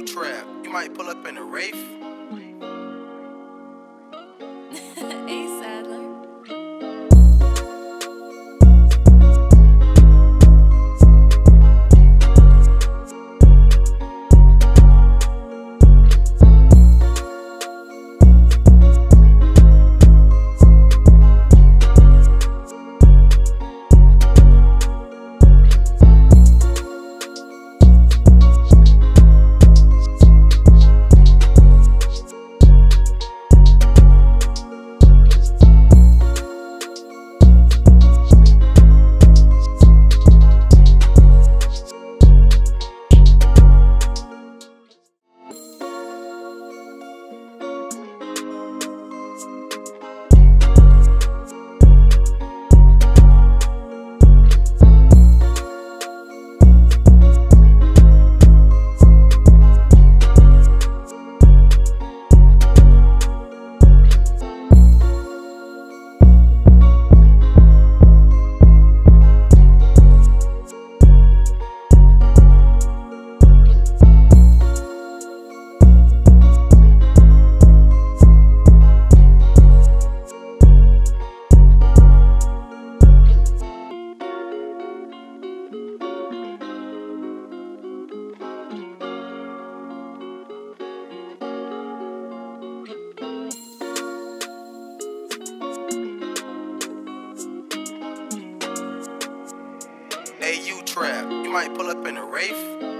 trap. You might pull up in a Wraith. You might pull up in a Wraith.